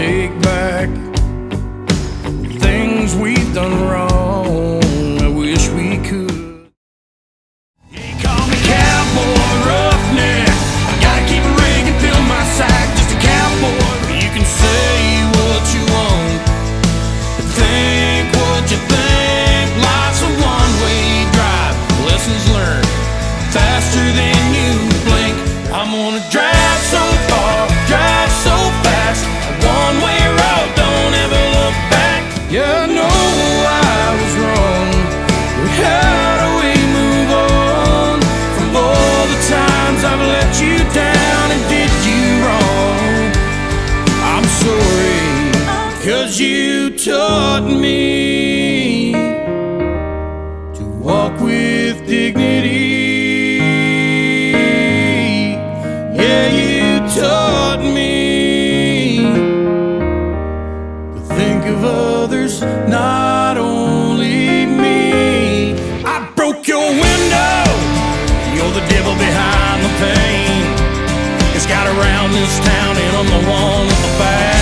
take back things we've done wrong. I wish we could. They call me cowboy roughneck. Gotta keep a rig and fill my sack. Just a cowboy. You can say what you want, think what you think. Life's a one-way drive. Lessons learned faster than you blink. I'm gonna drive. Cause you taught me to walk with dignity. Yeah, you taught me to think of others, not only me. I broke your window. You're the devil behind the pain. It's got around this town, and I'm the one with the bad.